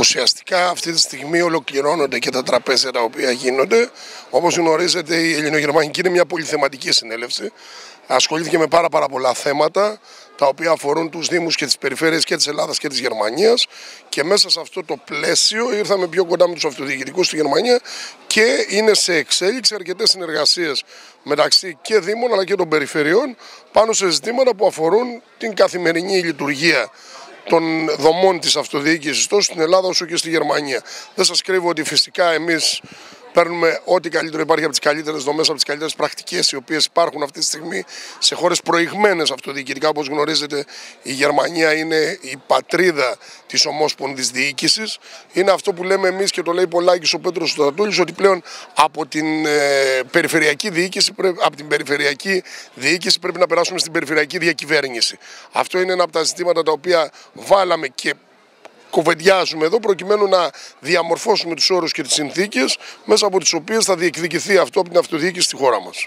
Ουσιαστικά αυτή τη στιγμή ολοκληρώνονται και τα τραπέζια τα οποία γίνονται. Όπως γνωρίζετε η Ελληνογερμανική είναι μια πολυθεματική συνέλευση. Ασχολήθηκε με πάρα, πάρα πολλά θέματα τα οποία αφορούν τους Δήμους και τις περιφέρειες και της Ελλάδας και της Γερμανίας και μέσα σε αυτό το πλαίσιο ήρθαμε πιο κοντά με τους αυτοδιοικητικούς στη Γερμανία και είναι σε εξέλιξη αρκετές συνεργασίες μεταξύ και Δήμων αλλά και των περιφερειών πάνω σε ζητήματα που αφορούν την καθημερινή λειτουργία των δομών της αυτοδιοίκησης τόσο στην Ελλάδα όσο και στη Γερμανία. Δεν σας κρύβω ότι φυσικά εμείς Παίρνουμε ό,τι καλύτερο υπάρχει από τις καλύτερες δομές, από τις καλύτερες πρακτικές οι οποίες υπάρχουν αυτή τη στιγμή σε χώρες προηγμένες αυτοδιοικητικά. Όπως γνωρίζετε, η Γερμανία είναι η πατρίδα της ομόσπονδης διοίκησης. Είναι αυτό που λέμε εμείς και το λέει πολλάκι ο Πέτρος Στρατούλης, ότι πλέον από την ε, περιφερειακή διοίκηση, από την περιφερειακή διοίκηση πρέπει να περάσουμε στην περιφερειακή διακυβέρνηση. Αυτό είναι ένα από τα ζητήματα τα οποία βάλαμε και κουβεντιάζουμε εδώ προκειμένου να διαμορφώσουμε τους όρους και τις συνθήκες μέσα από τις οποίες θα διεκδικηθεί αυτό από την αυτοδιοίκηση στη χώρα μας.